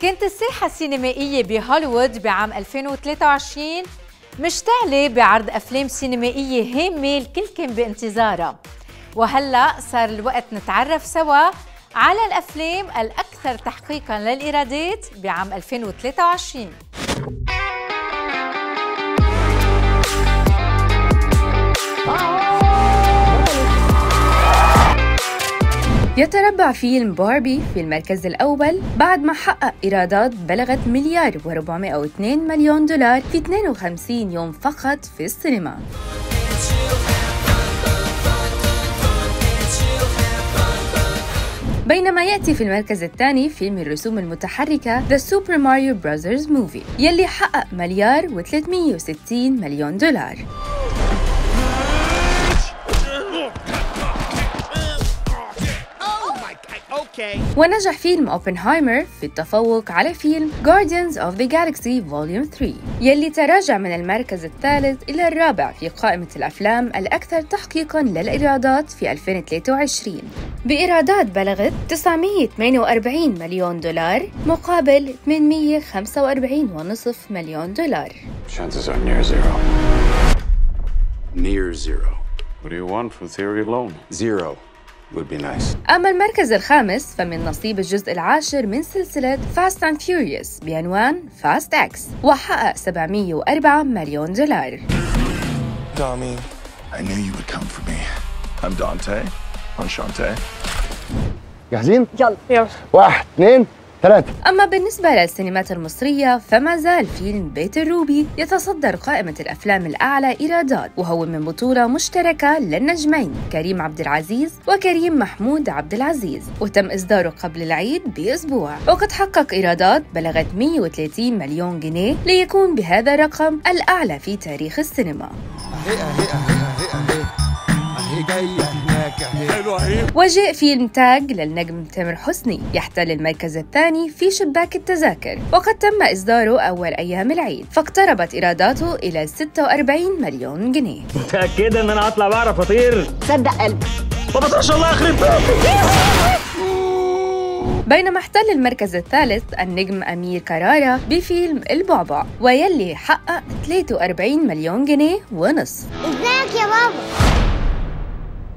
كانت الساحة السينمائية بهوليوود بعام 2023 مشتعلة بعرض أفلام سينمائية هامة الكل كان بانتظارها وهلأ صار الوقت نتعرف سوا على الأفلام الأكثر تحقيقاً للإيرادات بعام 2023 يتربع فيلم باربي في المركز الأول بعد ما حقق إيرادات بلغت مليار و402 مليون دولار في 52 يوم فقط في السينما بينما يأتي في المركز الثاني فيلم الرسوم المتحركة The Super Mario Bros. Movie يلي حقق مليار و360 مليون دولار ونجح فيلم أوبنهايمر في التفوق على فيلم Guardians of the Galaxy Volume 3 يلي تراجع من المركز الثالث إلى الرابع في قائمة الأفلام الأكثر تحقيقاً للإيرادات في 2023 بإيرادات بلغت 948 مليون دولار مقابل 845.5 مليون دولار Chances are near zero. Near zero. What do you want from theory alone? Zero. Would be nice. أما المركز الخامس فمن نصيب الجزء العاشر من سلسلة Fast and Furious بعنوان Fast X وحقق 704 مليون دولار. Tommy, I knew you would come for me. I'm Dante. Enchante. جاهزين؟ يلا يلا واحد اثنين ثلاثة. أما بالنسبة للسينمات المصرية فما زال فيلم بيت الروبي يتصدر قائمة الأفلام الأعلى إيرادات وهو من بطولة مشتركة للنجمين كريم عبد العزيز وكريم محمود عبد العزيز. وتم إصداره قبل العيد بأسبوع. وقد حقق إيرادات بلغت 130 مليون جنيه ليكون بهذا الرقم الأعلى في تاريخ السينما. وجاء فيلم تاج للنجم تامر حسني يحتل المركز الثاني في شباك التذاكر وقد تم إصداره أول أيام العيد فاقتربت إيراداته إلى 46 مليون جنيه. متأكدة إن أنا هطلع بعرف أطير؟ صدق بابا ما شاء الله يخرب بينما احتل المركز الثالث النجم أمير كرارة بفيلم البعبع ويلي حقق 43 مليون جنيه ونصف. إزيك يا بابا؟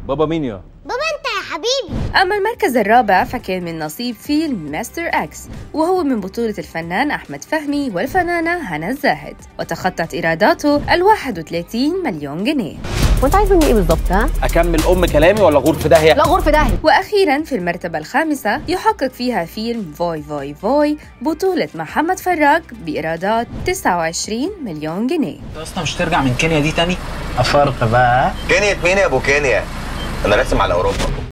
بابا مين يا؟ بابا انت يا حبيبي أما المركز الرابع فكان من نصيب فيلم مستر إكس وهو من بطولة الفنان أحمد فهمي والفنانة هنا الزاهد وتخطت إيراداته ال 31 مليون جنيه وأنت عايز مني إيه بالظبط ها؟ أكمل أم كلامي ولا غور في داهية؟ لا غور في داهية وأخيرا في المرتبة الخامسة يحقق فيها فيلم فوي فوي فوي بطولة محمد فراج بإيرادات 29 مليون جنيه أصلا مش ترجع من كينيا دي تاني؟ افرق بقى كينيا مين يا أبو كينيا؟ أنا راسم على أوروبا.